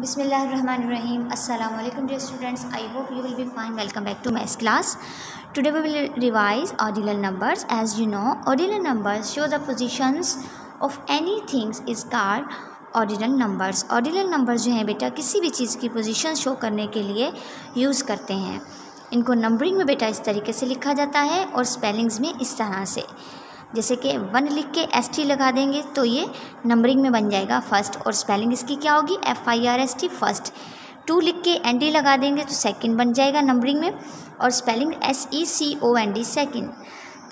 बिसमीम् Allam dear students I hope you will be fine welcome back to math class today we will revise ordinal numbers as you know ordinal numbers show the positions of any things is car ordinal numbers ordinal numbers जो हैं बेटा, किसी भी चीज़ की position show करने के लिए use करते हैं। इनको नंबरिंग में बेटा इस तरीके से लिखा जाता है और स्पेलिंग्स में इस तरह से। जैसे कि वन लिख के एस टी लगा देंगे तो ये नंबरिंग में बन जाएगा फ़र्स्ट और स्पेलिंग इसकी क्या होगी? F I R S T first two लिख के एन डी लगा देंगे तो सेकंड बन जाएगा नंबरिंग में और spelling S E C O N D second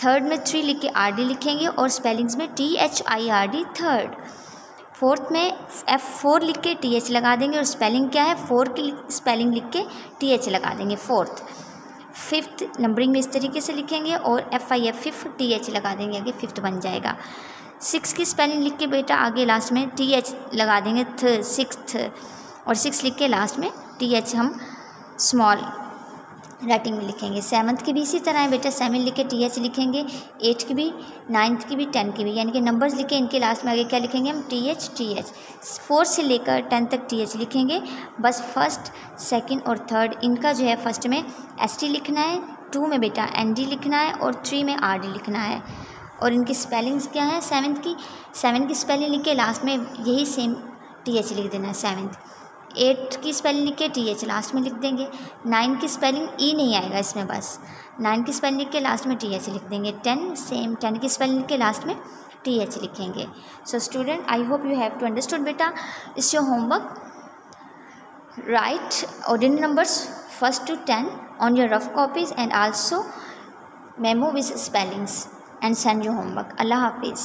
third में थ्री लिख के आर डी लिखेंगे और स्पेलिंग्स में T H I R D third fourth में एफ़ फोर लिख के टी एच लगा देंगे और स्पेलिंग क्या है? फोर की स्पेलिंग लिख के टी एच लगा देंगे फोर्थ फिफ्थ नंबरिंग में इस तरीके से लिखेंगे और F I F fifth T H लगा देंगे आगे फिफ्थ बन जाएगा। सिक्स की स्पेलिंग लिख के बेटा आगे लास्ट में टी एच लगा देंगे थ सिक्स और सिक्स लिख के लास्ट में टी एच हम स्मॉल राइटिंग में लिखेंगे। सेवन्थ की भी इसी तरह है बेटा। सेवन लिख टी एच लिखेंगे। एट की भी नाइन्थ की भी टेन की भी। यानी कि नंबर्स लिखे, इनके लास्ट में आगे क्या लिखेंगे हम? T H T H fourth से लेकर टेन तक टी एच लिखेंगे। बस फ़र्स्ट सेकंड और थर्ड इनका जो है फ़र्स्ट में एस टी लिखना है टू में बेटा एन डी लिखना है और थ्री में आर डी लिखना है। और इनकी स्पेलिंग्स क्या है? सेवन्थ की सेवन की स्पेलिंग लिख के लास्ट में यही सेम टी एच लिख देना है सेवन्थ एट की स्पेलिंग लिख के टी एच लास्ट में लिख देंगे। नाइन की स्पेलिंग ई नहीं आएगा इसमें बस। नाइन की स्पेलिंग लिख के लास्ट में टी एच लिख देंगे। टेन सेम टेन की स्पेलिंग लिख के लास्ट में टी एच लिखेंगे। So student I hope you have to understood बेटा। Is your homework write ordinary numbers first to ten on your rough copies and also memorize spellings and send your homework अल्लाह हाफिज़